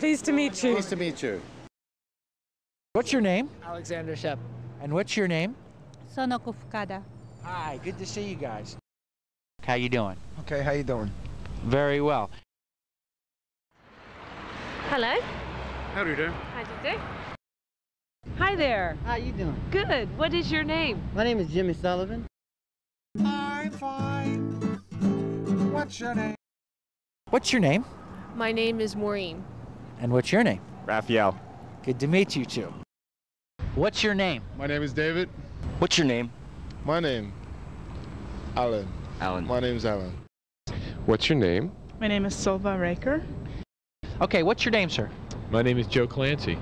Pleased to meet you. Nice to meet you. What's your name? Alexander Shep. And what's your name? Sonoko Fukada. Hi, good to see you guys. How you doing? Okay, how you doing? Very well. Hello. How do you do? How do you do? Hi there. How are you doing? Good. What is your name? My name is Jimmy Sullivan. I'm fine. What's your name? What's your name? My name is Maureen. And what's your name? Raphael. Good to meet you two. What's your name? My name is David. What's your name? My name, Alan. Alan. My name's Alan. What's your name? My name is Silva Raker. Okay, what's your name, sir? My name is Joe Clancy.